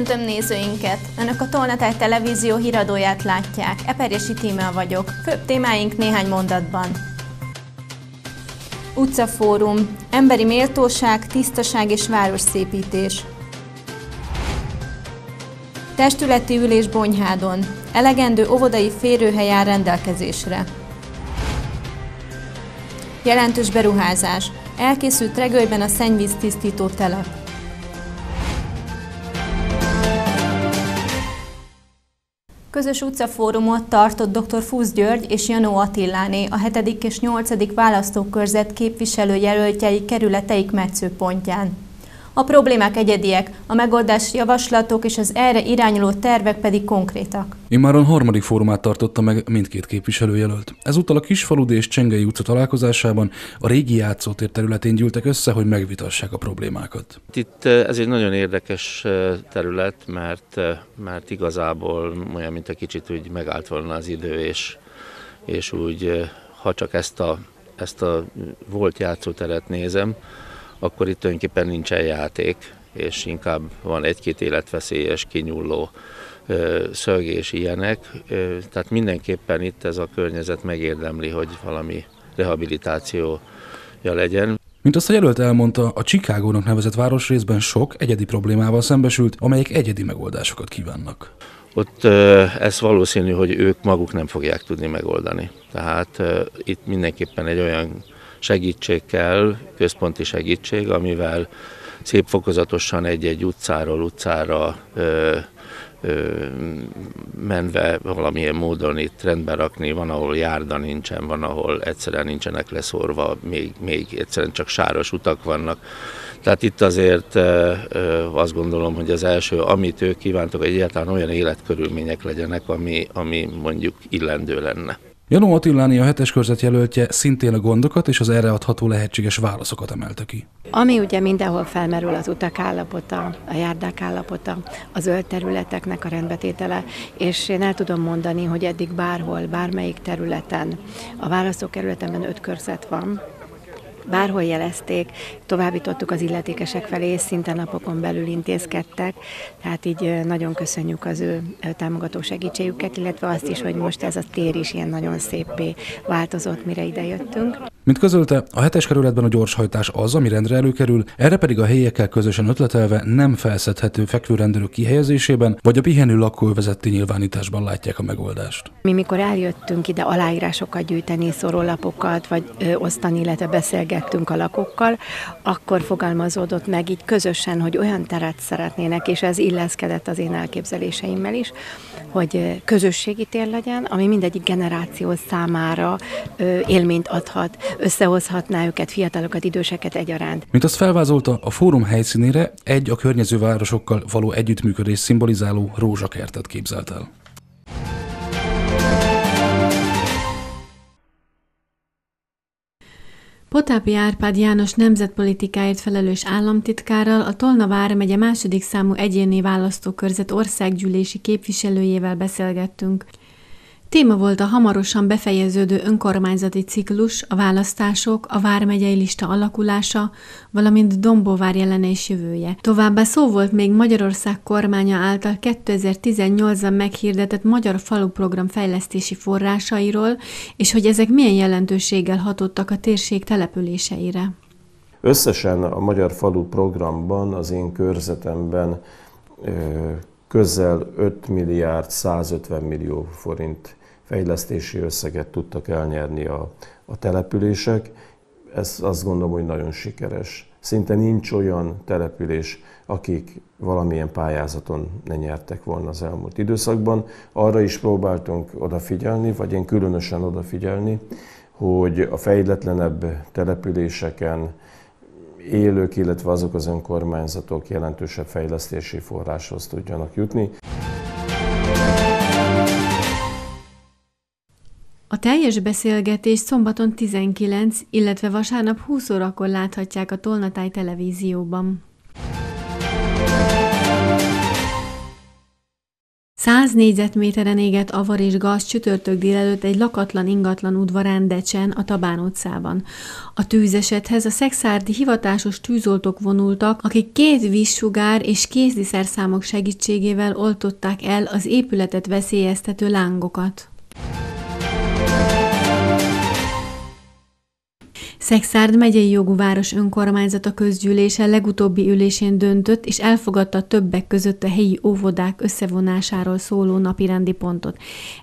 Köszöntöm nézőinket! Önök a Tolnatáj Televízió híradóját látják. Eperjesi Tímea vagyok. Főbb témáink néhány mondatban. Utcafórum. Emberi méltóság, tisztaság és városszépítés. Testületi ülés Bonyhádon. Elegendő óvodai férőhely áll rendelkezésre. Jelentős beruházás. Elkészült Regőlyben a szennyvíz tisztító telep. Közös utcafórumot tartott dr. Fusz György és Janó Attiláné, a 7. és 8. választókörzet képviselőjelöltjei kerületeik metszőpontján. A problémák egyediek, a megoldás javaslatok és az erre irányuló tervek pedig konkrétak. Immáron harmadik fórumát tartotta meg mindkét képviselőjelölt. Ezúttal a Kisfaludi és Csengei utca találkozásában a régi játszótér területén gyűltek össze, hogy megvitassák a problémákat. Itt eh, ez egy nagyon érdekes eh, terület, mert, eh, mert igazából olyan, mint a kicsit úgy megállt volna az idő, és, és úgy, ha csak ezt a, ezt a volt játszóteret nézem, akkor itt tulajdonképpen nincsen játék, és inkább van egy-két életveszélyes, kinyúló szög és ilyenek. Tehát mindenképpen itt ez a környezet megérdemli, hogy valami rehabilitációja legyen. Mint azt a jelölt elmondta, a Csikágónak nevezett városrészben sok egyedi problémával szembesült, amelyek egyedi megoldásokat kívánnak. Ott ez valószínű, hogy ők maguk nem fogják tudni megoldani. Tehát itt mindenképpen egy olyan segítség kell, központi segítség, amivel szép fokozatosan egy-egy utcáról utcára ö, ö, menve valamilyen módon itt rendbe rakni, van, ahol járda nincsen, van, ahol egyszerűen nincsenek leszórva, még, még egyszerűen csak sáros utak vannak. Tehát itt azért ö, ö, azt gondolom, hogy az első, amit ők kívántak, hogy egyáltalán olyan életkörülmények legyenek, ami, ami mondjuk illendő lenne. Janó Attiláni a hetes körzet jelöltje szintén a gondokat és az erre adható lehetséges válaszokat emelte ki. Ami ugye mindenhol felmerül az utak állapota, a járdák állapota, a zöld területeknek a rendbetétele, és én el tudom mondani, hogy eddig bárhol, bármelyik területen, a választókerületemben öt körzet van, bárhol jelezték, továbbítottuk az illetékesek felé, és szinte napokon belül intézkedtek, tehát így nagyon köszönjük az ő támogató segítségüket, illetve azt is, hogy most ez a tér is ilyen nagyon szépé változott, mire ide jöttünk. Mint közölte, a hetes kerületben a gyorshajtás az, ami rendre előkerül, erre pedig a helyiekkel közösen ötletelve nem felszedhető fekvőrendelők kihelyezésében, vagy a pihenő lakóvezeti nyilvánításban látják a megoldást. Mi mikor eljöttünk ide aláírásokat gyűjteni, szorólapokat, vagy ö, osztani, illetve beszélgettünk a lakókkal, akkor fogalmazódott meg így közösen, hogy olyan teret szeretnének, és ez illeszkedett az én elképzeléseimmel is, hogy közösségi tér legyen, ami mindegyik generáció számára élményt adhat, összehozhatná őket, fiatalokat, időseket egyaránt. Mint azt felvázolta, a fórum helyszínére egy a környező városokkal való együttműködés szimbolizáló rózsakertet képzelt el. Potápi Árpád János nemzetpolitikáért felelős államtitkárral a Tolna vármegye második számú egyéni választókörzet országgyűlési képviselőjével beszélgettünk. Téma volt a hamarosan befejeződő önkormányzati ciklus, a választások, a vármegyei lista alakulása, valamint Dombóvár jelene és jövője. Továbbá szó volt még Magyarország kormánya által 2018-ban meghirdetett Magyar Falu Program fejlesztési forrásairól, és hogy ezek milyen jelentőséggel hatottak a térség településeire. Összesen a Magyar Falu Programban az én körzetemben közel 5 milliárd 150 millió forint fejlesztési összeget tudtak elnyerni a, a települések. Ez azt gondolom, hogy nagyon sikeres. Szinte nincs olyan település, akik valamilyen pályázaton ne nyertek volna az elmúlt időszakban. Arra is próbáltunk odafigyelni, vagy én különösen odafigyelni, hogy a fejletlenebb településeken élők, illetve azok az önkormányzatok jelentősebb fejlesztési forráshoz tudjanak jutni. A teljes beszélgetést szombaton 19, illetve vasárnap 20 órakor láthatják a Tolnatáj televízióban. 100 négyzetméteren égett avar és gaz csütörtök délelőtt egy lakatlan ingatlan udvarán Decsen, a Tabán utcában. A tűzesethez a szexárdi hivatásos tűzoltók vonultak, akik két vízsugár és kézdiszerszámok segítségével oltották el az épületet veszélyeztető lángokat. Szexárd megyei jogú város önkormányzata közgyűlése legutóbbi ülésén döntött és elfogadta többek között a helyi óvodák összevonásáról szóló napirendi pontot.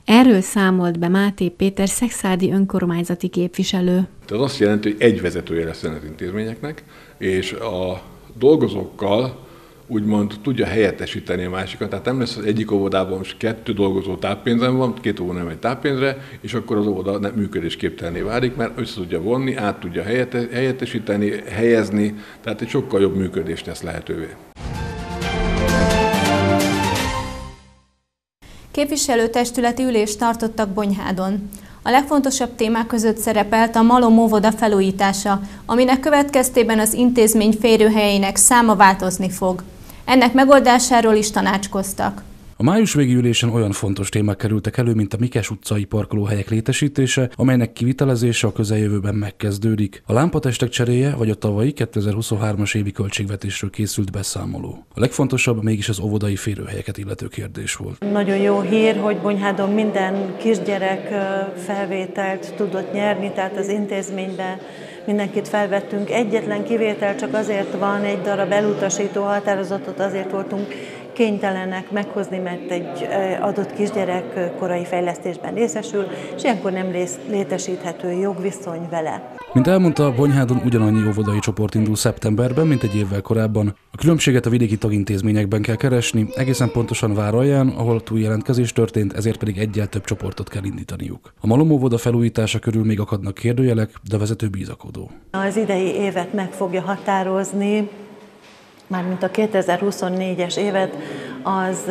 Erről számolt be Máté Péter szexárdi önkormányzati képviselő. Ez azt jelenti, hogy egy vezetője lesz az intézményeknek, és a dolgozókkal úgymond tudja helyettesíteni a másikat. Tehát nem lesz az egyik óvodában most kettő dolgozó táppénzen van, két óvó nem egy táppénzre, és akkor az óvoda nem működésképtelné válik, mert össze tudja vonni, át tudja helyettesíteni, helyezni, tehát egy sokkal jobb működést tesz lehetővé. Képviselőtestületi ülést tartottak Bonyhádon. A legfontosabb témák között szerepelt a Malom óvoda felújítása, aminek következtében az intézmény férőhelyeinek száma változni fog. Ennek megoldásáról is tanácskoztak. A május végi ülésen olyan fontos témák kerültek elő, mint a Mikes utcai parkolóhelyek létesítése, amelynek kivitelezése a közeljövőben megkezdődik, a lámpatestek cseréje vagy a tavalyi 2023-as évi költségvetésről készült beszámoló. A legfontosabb mégis az óvodai férőhelyeket illető kérdés volt. Nagyon jó hír, hogy Bonyhádon minden kisgyerek felvételt tudott nyerni, tehát az intézménybe mindenkit felvettünk. Egyetlen kivétel csak azért van, egy darab elutasító határozatot azért voltunk kénytelenek meghozni, mert egy adott kisgyerek korai fejlesztésben részesül, és ilyenkor nem létesíthető jogviszony vele. Mint elmondta, Bonyhádon ugyanannyi óvodai csoport indul szeptemberben, mint egy évvel korábban. A különbséget a vidéki tagintézményekben kell keresni, egészen pontosan Váralján, ahol túljelentkezés történt, ezért pedig egyel több csoportot kell indítaniuk. A Malom óvoda felújítása körül még akadnak kérdőjelek, de vezető bízakodó. Az idei évet meg fogja határozni, mármint a 2024-es évet, az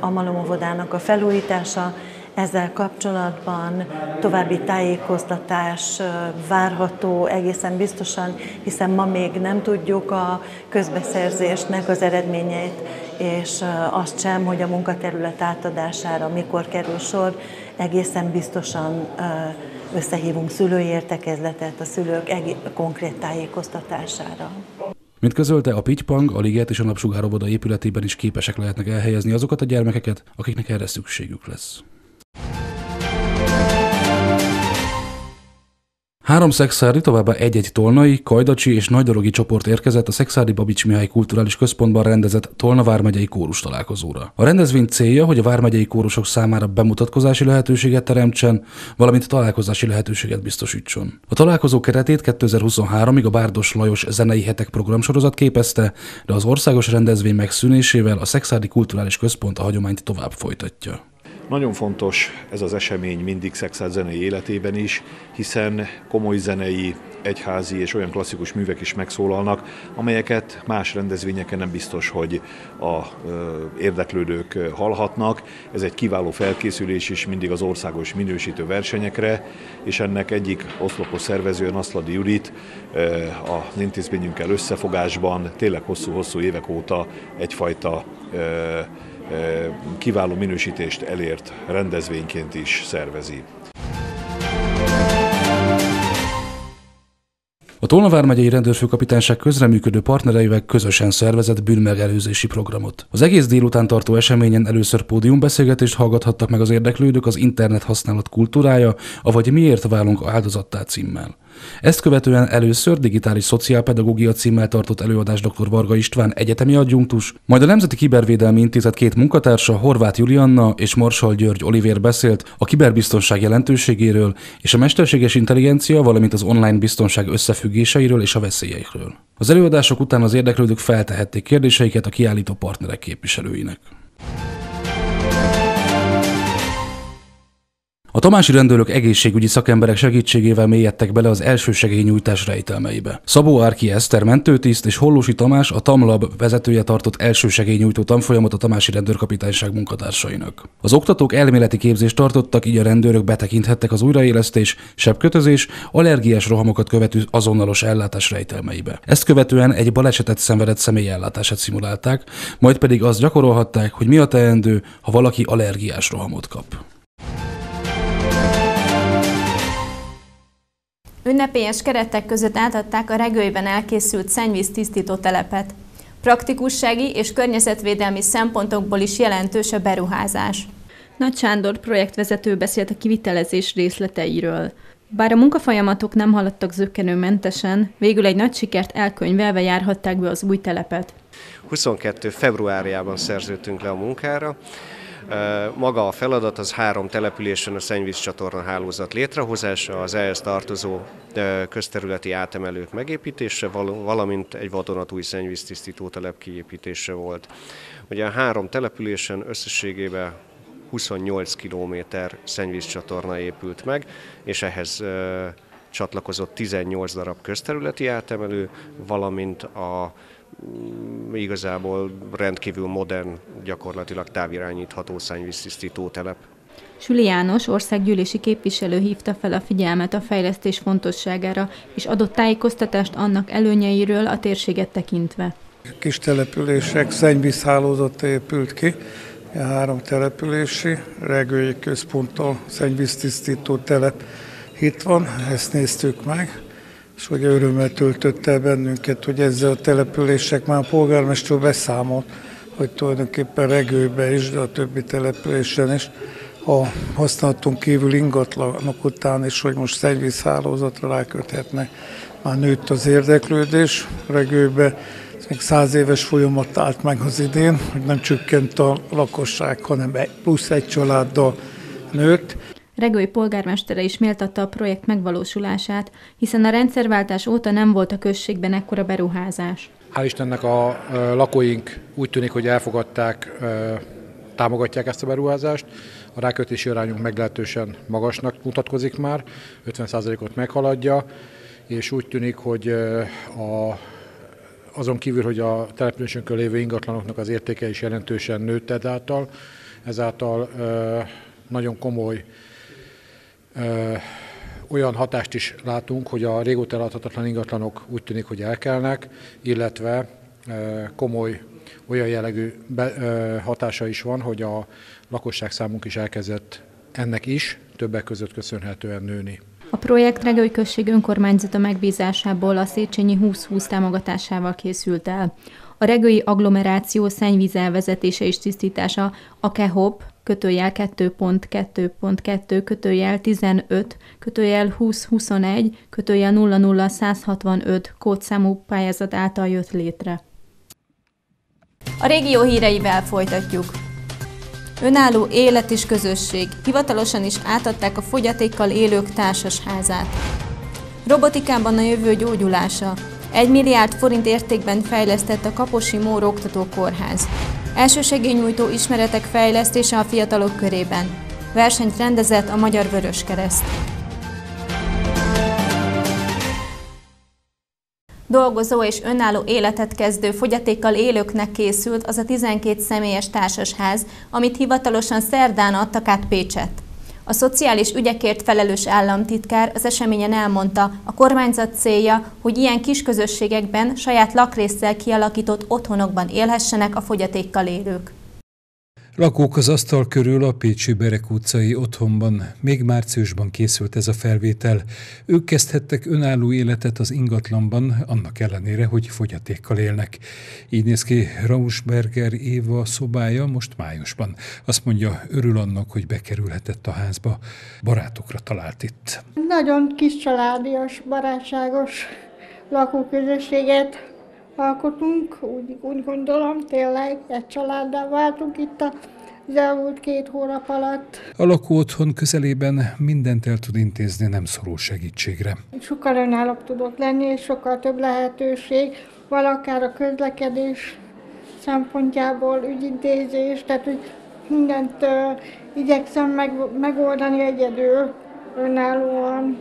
a Malomovodának a felújítása, ezzel kapcsolatban további tájékoztatás várható egészen biztosan, hiszen ma még nem tudjuk a közbeszerzésnek az eredményeit, és azt sem, hogy a munkaterület átadására mikor kerül sor, egészen biztosan összehívunk szülői értekezletet a szülők konkrét tájékoztatására. Mint közölte, a Pitypang, a Liget és a Napsugároboda épületében is képesek lehetnek elhelyezni azokat a gyermekeket, akiknek erre szükségük lesz. Három szexári, továbbá egy-egy tolnai, kajdacsi és nagydorogi csoport érkezett a Szexári Babics Mihály Kulturális Központban rendezett Tolna vármegyei kórus találkozóra. A rendezvény célja, hogy a vármegyei kórusok számára bemutatkozási lehetőséget teremtsen, valamint találkozási lehetőséget biztosítson. A találkozó keretét 2023-ig a Bárdos Lajos zenei hetek programsorozat képezte, de az országos rendezvény megszűnésével a Szexári Kulturális Központ a hagyományt tovább folytatja. Nagyon fontos ez az esemény mindig Szexárd zenei életében is, hiszen komoly zenei, egyházi és olyan klasszikus művek is megszólalnak, amelyeket más rendezvényeken nem biztos, hogy a érdeklődők hallhatnak. Ez egy kiváló felkészülés is mindig az országos minősítő versenyekre, és ennek egyik oszlopos szervezője, Naszladi Judit az intézményünkkel összefogásban tényleg hosszú-hosszú évek óta egyfajta kiváló minősítést elért rendezvényként is szervezi. A Tolna vármegyei rendőrfőkapitányság közreműködő partnereivel közösen szervezett bűnmegelőzési programot. Az egész délután tartó eseményen először pódiumbeszélgetést hallgathattak meg az érdeklődők az internet használat kultúrája, avagy miért válunk áldozattá címmel. Ezt követően először digitális szociálpedagógia címmel tartott előadás dr. Varga István egyetemi adjunktus, majd a Nemzeti Kibervédelmi Intézet két munkatársa, Horváth Julianna és Marsal György Olivér beszélt a kiberbiztonság jelentőségéről és a mesterséges intelligencia, valamint az online biztonság összefüggéseiről és a veszélyeiről. Az előadások után az érdeklődők feltehették kérdéseiket a kiállító partnerek képviselőinek. A tamási rendőrök egészségügyi szakemberek segítségével mélyedtek bele az első segélynyújtás rejtelmeibe. Szabó Árki Eszter mentőtiszt és Hollósi Tamás a Tamlab vezetője tartott első segélynyújtó tanfolyamot a tamási rendőrkapitányság munkatársainak. Az oktatók elméleti képzést tartottak, így a rendőrök betekinthettek az újraélesztés, sebkötözés, allergiás rohamokat követő azonnalos ellátás rejtelmeibe. Ezt követően egy balesetet szenvedett személy ellátását szimulálták, majd pedig azt gyakorolhatták, hogy mi a teendő, ha valaki allergiás rohamot kap. Ünnepélyes keretek között átadták a regőiben elkészült szennyvíz tisztító telepet. Praktikussági és környezetvédelmi szempontokból is jelentős a beruházás. Nagy Sándor projektvezető beszélt a kivitelezés részleteiről. Bár a munkafolyamatok nem haladtak zöggenőmentesen, végül egy nagy sikert elkönyvelve járhatták be az új telepet. 22. februárjában szerződtünk le a munkára, maga a feladat az három településen a szennyvízcsatorna hálózat létrehozása, az ehhez tartozó közterületi átemelők megépítése, valamint egy vadonatúj szennyvíztisztító telep kiépítése volt. Ugye a három településen összességében 28 kilométer szennyvízcsatorna épült meg, és ehhez csatlakozott 18 darab közterületi átemelő, valamint a igazából rendkívül modern, gyakorlatilag távirányítható szennyvíztisztító telep. Süli János országgyűlési képviselő hívta fel a figyelmet a fejlesztés fontosságára, és adott tájékoztatást annak előnyeiről a térséget tekintve. Kis települések szennyvízhálózat épült ki, a három települési, regői központtal szennyvíztisztító telep itt van, ezt néztük meg és hogy örömmel töltötte el bennünket, hogy ezzel a települések már a polgármester beszámolt, hogy tulajdonképpen Regőbe is, de a többi településen is a használaton kívül ingatlanok után is, hogy most szennyvízhálózatra ráköthetnek. Már nőtt az érdeklődés Regőbe, még száz éves folyamat állt meg az idén, hogy nem csökkent a lakosság, hanem plusz egy családdal nőtt. Regői polgármestere is méltatta a projekt megvalósulását, hiszen a rendszerváltás óta nem volt a községben ekkora beruházás. Hál' Istennek a lakóink úgy tűnik, hogy elfogadták, támogatják ezt a beruházást. A rákötési arányunk meglehetősen magasnak mutatkozik már, 50%-ot meghaladja, és úgy tűnik, hogy a, azon kívül, hogy a településünkön lévő ingatlanoknak az értéke is jelentősen nőtt ezáltal, ezáltal nagyon komoly olyan hatást is látunk, hogy a régóta eladhatatlan ingatlanok úgy tűnik, hogy elkelnek, illetve komoly olyan jellegű hatása is van, hogy a lakosság számunk is elkezdett ennek is többek között köszönhetően nőni. A projekt Regői Község önkormányzata megbízásából a Széchenyi 2020 támogatásával készült el. A regői agglomeráció szennyvíz elvezetése és tisztítása a KEHOP kötőjel 2.2.2 kötőjel 15 kötőjel 2021 kötőjel 00165 kódszámú pályázat által jött létre. A régió híreivel folytatjuk. Önálló élet és közösség. Hivatalosan is átadták a fogyatékkal élők társasházát. Robotikában a jövő gyógyulása. 1 milliárd forint értékben fejlesztett a Kaposi Mór Oktatókórház. Elsősegélynyújtó ismeretek fejlesztése a fiatalok körében. Versenyt rendezett a Magyar Vörös Kereszt. Dolgozó és önálló életet kezdő fogyatékkal élőknek készült az a 12 személyes társasház, amit hivatalosan szerdán adtak át Pécset. A szociális ügyekért felelős államtitkár az eseményen elmondta, a kormányzat célja, hogy ilyen kis közösségekben saját lakrészsel kialakított otthonokban élhessenek a fogyatékkal élők. Lakók az asztal körül a Pécsi Berek utcai otthonban. Még márciusban készült ez a felvétel. Ők kezdhettek önálló életet az ingatlanban, annak ellenére, hogy fogyatékkal élnek. Így néz ki Rausberger Éva szobája most májusban. Azt mondja, örül annak, hogy bekerülhetett a házba. Barátokra talált itt. Nagyon kis családias, barátságos lakóközösséget alkotunk, úgy, úgy gondolom, tényleg egy családdal váltunk itt a az elmúlt két hónap alatt. A lakó otthon közelében mindent el tud intézni, nem szorul segítségre. Sokkal önállóbb tudok lenni, és sokkal több lehetőség, van akár a közlekedés szempontjából ügyintézés, tehát hogy mindent uh, igyekszem meg, megoldani egyedül, önállóan.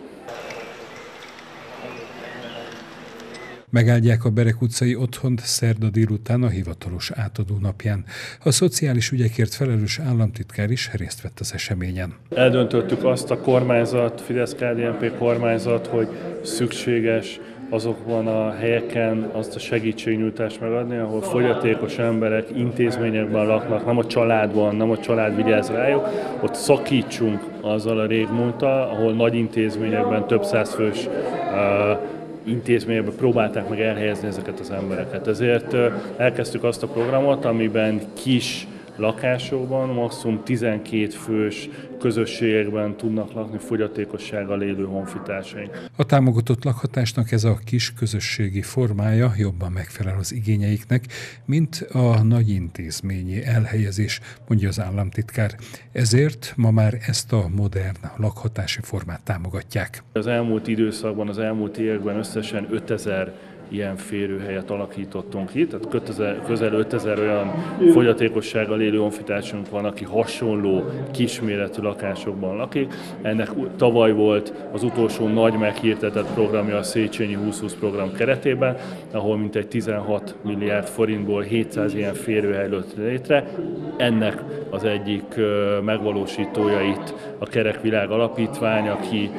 Megáldják a Berek utcai otthont szerda délután a hivatalos átadó napján. A szociális ügyekért felelős államtitkár is részt vett az eseményen. Eldöntöttük azt a kormányzat, Fidesz-KDNP kormányzat, hogy szükséges azokban a helyeken azt a segítségnyújtást megadni, ahol fogyatékos emberek intézményekben laknak, nem a családban, nem a család vigyáz rájuk, ott szakítsunk azzal a régmúltal, ahol nagy intézményekben több száz fős uh, intézményekben próbálták meg elhelyezni ezeket az embereket. Ezért elkezdtük azt a programot, amiben kis lakásokban, maximum 12 fős közösségekben tudnak lakni fogyatékossággal élő honfitársaink. A támogatott lakhatásnak ez a kis közösségi formája jobban megfelel az igényeiknek, mint a nagy intézményi elhelyezés, mondja az államtitkár. Ezért ma már ezt a modern lakhatási formát támogatják. Az elmúlt időszakban, az elmúlt években összesen 5000 ilyen férőhelyet alakítottunk ki, tehát közel, közel 5000 olyan fogyatékossággal élő honfitársunk van, aki hasonló kisméretű lakásokban lakik. Ennek tavaly volt az utolsó nagy meghirdetett programja a Széchenyi 2020 program keretében, ahol mintegy 16 milliárd forintból 700 ilyen férőhely lőtt létre. Ennek az egyik megvalósítója itt a Kerekvilág Alapítvány, aki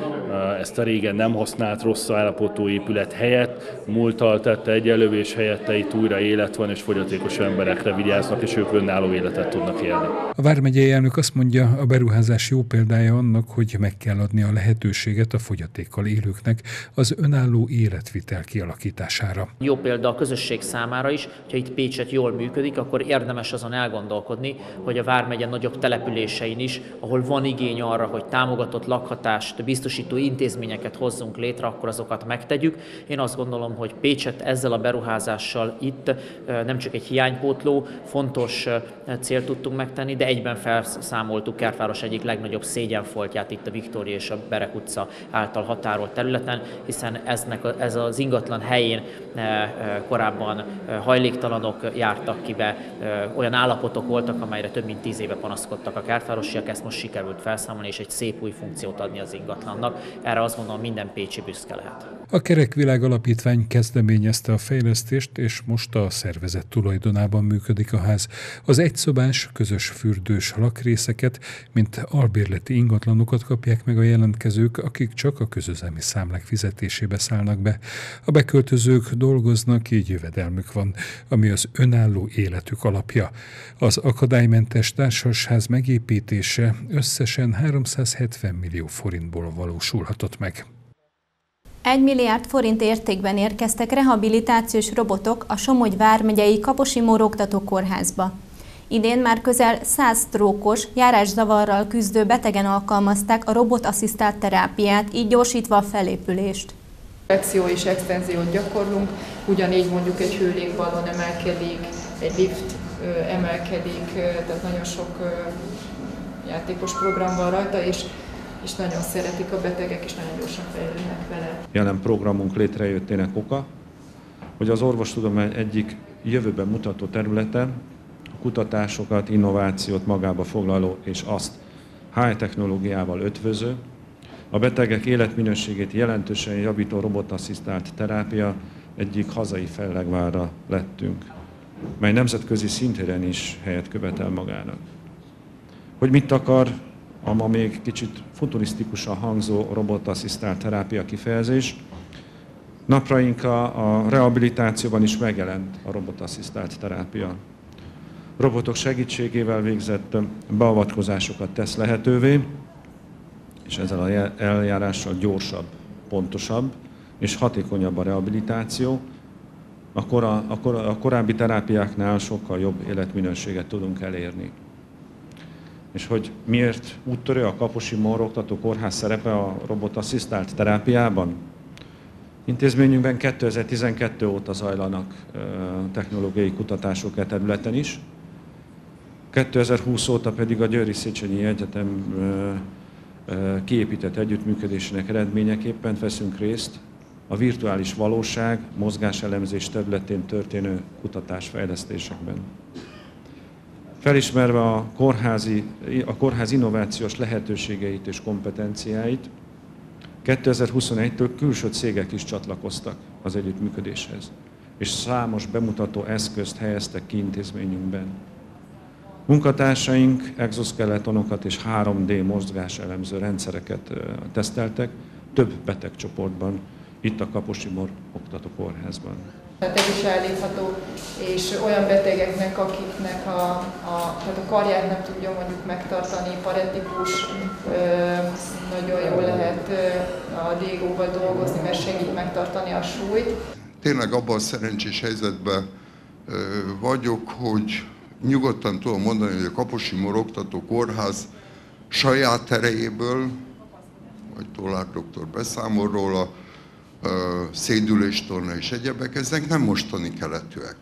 ezt a régen nem használt rossz állapotú épület helyett múlt által tette egy elővés helyette itt újra élet van, és fogyatékos emberekre vigyáznak, és ők önálló életet tudnak élni. A Vármegyei elnök azt mondja, a beruházás jó példája annak, hogy meg kell adni a lehetőséget a fogyatékkal élőknek az önálló életvitel kialakítására. Jó példa a közösség számára is, hogyha itt Pécset jól működik, akkor érdemes azon elgondolkodni, hogy a Vármegye nagyobb településein is, ahol van igény arra, hogy támogatott lakhatást biztosító intézményeket hozzunk létre, akkor azokat megtegyük. Én azt gondolom, hogy Pécset ezzel a beruházással itt nem csak egy hiánypótló, fontos célt tudtunk megtenni, de egyben felszámoltuk Kertváros egyik legnagyobb szégyenfoltját itt a Viktória és a Berek utca által határolt területen, hiszen eznek, ez az ingatlan helyén korábban hajléktalanok jártak ki be, olyan állapotok voltak, amelyre több mint tíz éve panaszkodtak a kertvárosiak, ezt most sikerült felszámolni és egy szép új funkciót adni az ingatlannak. Erre azt gondolom minden pécsi büszke lehet. A Kerekvilág Alapítvány kezdeményezte a fejlesztést, és most a szervezet tulajdonában működik a ház. Az egyszobás, közös fürdős lakrészeket, mint albérleti ingatlanokat kapják meg a jelentkezők, akik csak a közözemi számlák fizetésébe szállnak be. A beköltözők dolgoznak, így jövedelmük van, ami az önálló életük alapja. Az akadálymentes társasház megépítése összesen 370 millió forintból valósulhatott meg. 1 milliárd forint értékben érkeztek rehabilitációs robotok a Somogy vármegyei Kaposi Móroktató Kórházba. Idén már közel 100 trókos, járászavarral küzdő betegen alkalmazták a robotasszisztált terápiát, így gyorsítva a felépülést. Flexió és extenziót gyakorlunk, ugyanígy mondjuk egy hőlékballon emelkedik, egy lift emelkedik, tehát nagyon sok játékos program van rajta, és és nagyon szeretik a betegek, és nagyon gyorsan fejlődnek vele. Jelen programunk létrejöttének oka, hogy az orvostudomány egyik jövőben mutató területe a kutatásokat, innovációt magába foglaló és azt high technológiával ötvöző, a betegek életminőségét jelentősen javító robotasszisztált terápia egyik hazai fellegvára lettünk, mely nemzetközi szintéren is helyet követel magának. Hogy mit akar a ma még kicsit futurisztikusan hangzó robotasszisztált terápia kifejezés. Napraink a, a rehabilitációban is megjelent a robotasszisztált terápia. Robotok segítségével végzett beavatkozásokat tesz lehetővé, és ezzel a eljárással gyorsabb, pontosabb és hatékonyabb a rehabilitáció, akkor a, akkor a korábbi terápiáknál sokkal jobb életminőséget tudunk elérni és hogy miért úttörő a Kaposi Mór Oktató Kórház szerepe a robotasszisztált terápiában? Intézményünkben 2012 óta zajlanak technológiai kutatások e területen is. 2020 óta pedig a Győri Széchenyi Egyetem kiépített együttműködésének eredményeképpen veszünk részt a virtuális valóság mozgáselemzés területén történő kutatásfejlesztésekben. Felismerve a, kórházi, a kórház innovációs lehetőségeit és kompetenciáit, 2021-től külső cégek is csatlakoztak az együttműködéshez, és számos bemutató eszközt helyeztek ki intézményünkben. Munkatársaink exoskeletonokat és 3D mozgás elemző rendszereket teszteltek több betegcsoportban, itt a Kaposimor Oktatókórházban. Tehát ez is elítható, és olyan betegeknek, akiknek a, a, tehát a karját nem tudja mondjuk megtartani, paretikus, nagyon jól lehet a dégóval dolgozni, mert segít megtartani a súlyt. Tényleg abban a szerencsés helyzetben vagyok, hogy nyugodtan tudom mondani, hogy a Kaposi Moroktató Kórház saját erejéből, vagy Tolár doktor beszámol róla, szédüléstorna és egyebek, ezek nem mostani keletűek.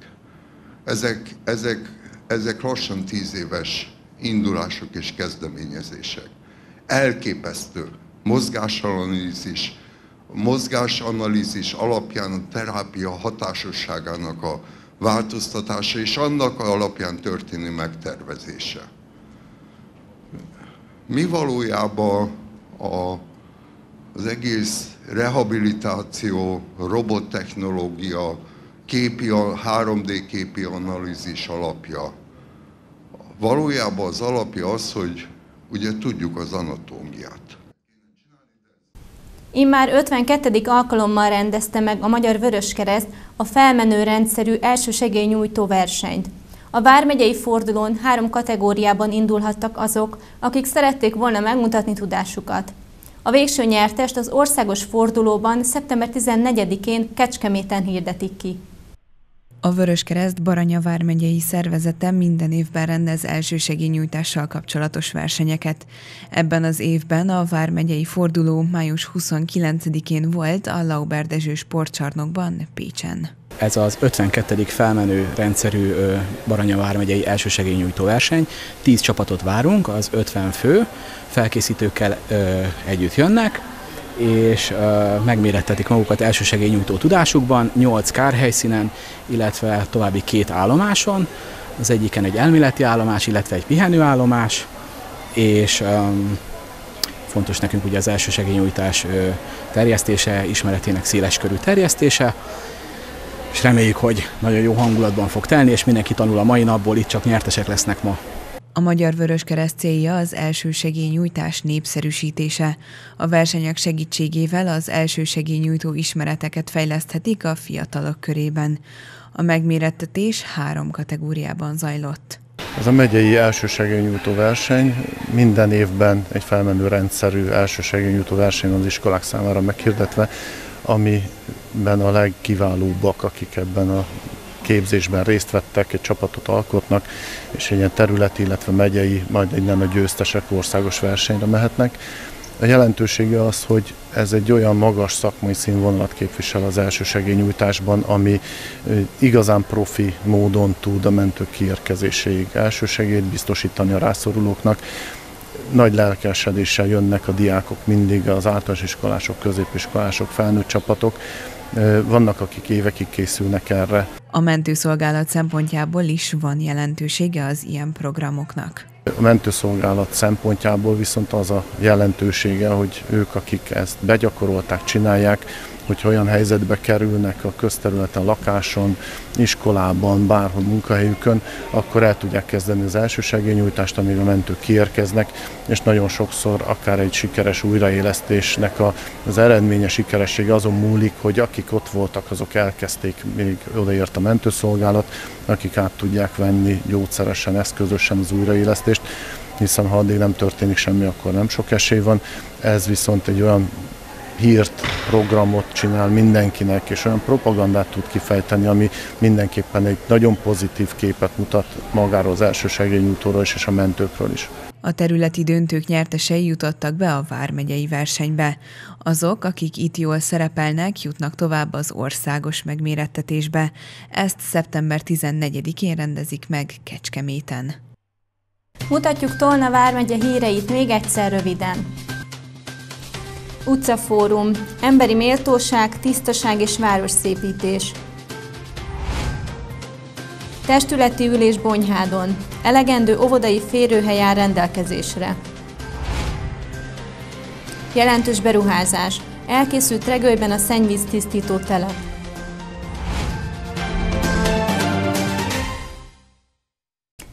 Ezek, ezek, ezek lassan tíz éves indulások és kezdeményezések. Elképesztő mozgásanalízis, mozgásanalízis alapján a terápia hatásosságának a változtatása és annak alapján történő megtervezése. Mi valójában a, az egész rehabilitáció, robottechnológia, képi, 3D képi analízis alapja. Valójában az alapja az, hogy ugye tudjuk az anatómiát. Immár 52. alkalommal rendezte meg a Magyar Vöröskereszt a felmenő rendszerű első segélynyújtó versenyt. A Vármegyei fordulón három kategóriában indulhattak azok, akik szerették volna megmutatni tudásukat. A végső nyertest az országos fordulóban szeptember 14-én Kecskeméten hirdetik ki. A Vöröskereszt Baranya vármegyei szervezete minden évben rendez elsősegélynyújtással kapcsolatos versenyeket. Ebben az évben a vármegyei forduló május 29-én volt a Lauber sportcsarnokban, Pécsen. Ez az 52. felmenő rendszerű Baranya vármegyei elsősegélynyújtó verseny. 10 csapatot várunk, az 50 fő, felkészítőkkel együtt jönnek, és megmérettetik magukat elsősegélynyújtó tudásukban, 8 kárhelyszínen, illetve további két állomáson. Az egyiken egy elméleti állomás, illetve egy pihenőállomás, és fontos nekünk ugye az elsősegélynyújtás terjesztése, ismeretének széles körű terjesztése, és reméljük, hogy nagyon jó hangulatban fog telni, és mindenki tanul a mai napból, itt csak nyertesek lesznek ma. A Magyar Vöröskereszt célja az elsősegélynyújtás népszerűsítése. A versenyek segítségével az elsősegélynyújtó ismereteket fejleszthetik a fiatalok körében. A megmérettetés három kategóriában zajlott. Ez a megyei elsősegélynyújtó verseny minden évben egy felmenő rendszerű elsősegélynyújtó verseny az iskolák számára meghirdetve, amiben a legkiválóbbak, akik ebben a képzésben részt vettek, egy csapatot alkotnak, és egy ilyen területi, illetve megyei, majd egy nem a győztesek országos versenyre mehetnek. A jelentősége az, hogy ez egy olyan magas szakmai színvonalat képvisel az elsősegélynyújtásban, ami igazán profi módon tud a mentők kiérkezéséig elsősegélyt biztosítani a rászorulóknak. Nagy lelkesedéssel jönnek a diákok mindig, az általános iskolások, középiskolások, felnőtt csapatok, vannak, akik évekig készülnek erre. A mentőszolgálat szempontjából is van jelentősége az ilyen programoknak. A mentőszolgálat szempontjából viszont az a jelentősége, hogy ők, akik ezt begyakorolták, csinálják, hogyha olyan helyzetbe kerülnek a közterületen, lakáson, iskolában, bárhol munkahelyükön, akkor el tudják kezdeni az elsősegélynyújtást, amíg a mentők kiérkeznek, és nagyon sokszor akár egy sikeres újraélesztésnek a, az eredménye sikeressége azon múlik, hogy akik ott voltak, azok elkezdték, még odaért a mentőszolgálat, akik át tudják venni gyógyszeresen, eszközösen az újraélesztést, hiszen ha addig nem történik semmi, akkor nem sok esély van. Ez viszont egy olyan hírt, programot csinál mindenkinek, és olyan propagandát tud kifejteni, ami mindenképpen egy nagyon pozitív képet mutat magáról az elsősegélynyújtóról is, és a mentőkről is. A területi döntők nyertesei jutottak be a Vármegyei versenybe. Azok, akik itt jól szerepelnek, jutnak tovább az országos megmérettetésbe. Ezt szeptember 14-én rendezik meg Kecskeméten. Mutatjuk Tolna vármegye híreit még egyszer röviden. Utcafórum, emberi méltóság, tisztaság és városszépítés. Testületi ülés Bonyhádon. Elegendő óvodai férőhely áll rendelkezésre. Jelentős beruházás. Elkészült Regőjben a szennyvíz tisztító telep.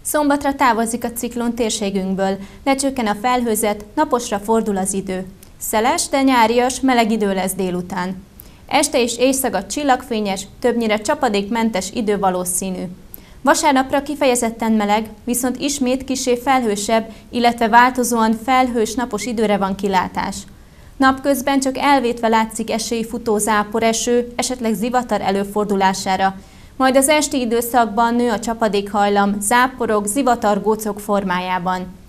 Szombatra távozik a ciklon térségünkből, lecsökken a felhőzet, naposra fordul az idő. Szeles, de nyárias, meleg idő lesz délután. Este és éjszaka csillagfényes, többnyire csapadékmentes idő valószínű. Vasárnapra kifejezetten meleg, viszont ismét kisé felhősebb, illetve változóan felhős napos időre van kilátás. Napközben csak elvétve látszik esélyfutó zápor eső, esetleg zivatar előfordulására, majd az esti időszakban nő a csapadékhajlam, záporok, zivatargócok formájában.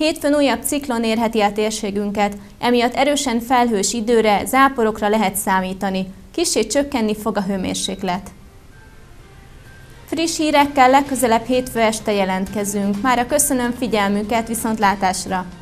Hétfőn újabb ciklon érheti a térségünket, emiatt erősen felhős időre, záporokra lehet számítani. Kissé csökkenni fog a hőmérséklet. Friss hírekkel legközelebb hétfő este jelentkezünk. Mára köszönöm figyelmüket, viszontlátásra!